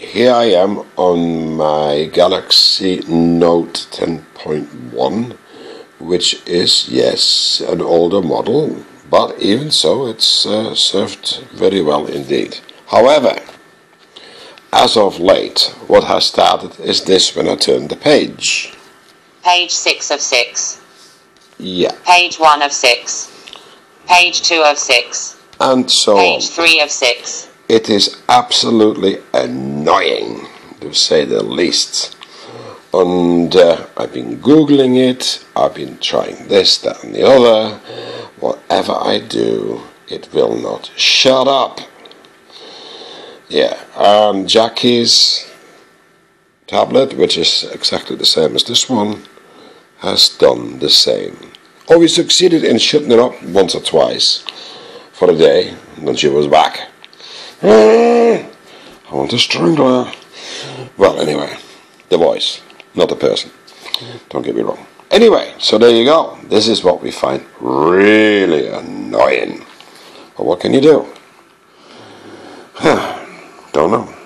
Here I am on my Galaxy Note 10.1 which is, yes, an older model, but even so it's uh, served very well indeed. However, as of late, what has started is this when I turn the page. Page 6 of 6. Yeah, Page 1 of 6. Page 2 of 6. and so on. Page 3 of 6. It is absolutely annoying, to say the least. And uh, I've been googling it, I've been trying this, that, and the other. Whatever I do, it will not shut up. Yeah, um, Jackie's tablet, which is exactly the same as this one, has done the same. Oh, we succeeded in shutting it up once or twice for a day, and then she was back. I want to strangle her. Well, anyway, the voice, not the person. Don't get me wrong. Anyway, so there you go. This is what we find really annoying. But what can you do? Don't know.